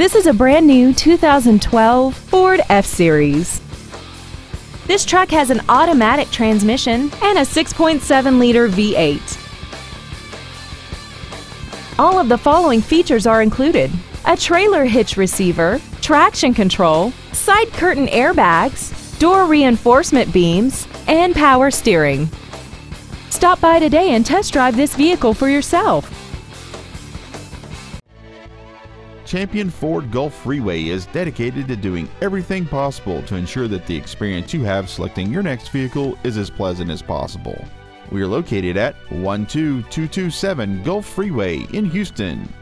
This is a brand new 2012 Ford F-Series. This truck has an automatic transmission and a 6.7-liter V8. All of the following features are included. A trailer hitch receiver, traction control, side curtain airbags, door reinforcement beams, and power steering. Stop by today and test drive this vehicle for yourself. Champion Ford Gulf Freeway is dedicated to doing everything possible to ensure that the experience you have selecting your next vehicle is as pleasant as possible. We are located at 12227 Gulf Freeway in Houston.